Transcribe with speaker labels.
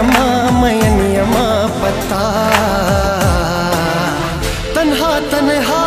Speaker 1: नियमा मैं
Speaker 2: नियमा पता तन्हा तन्हा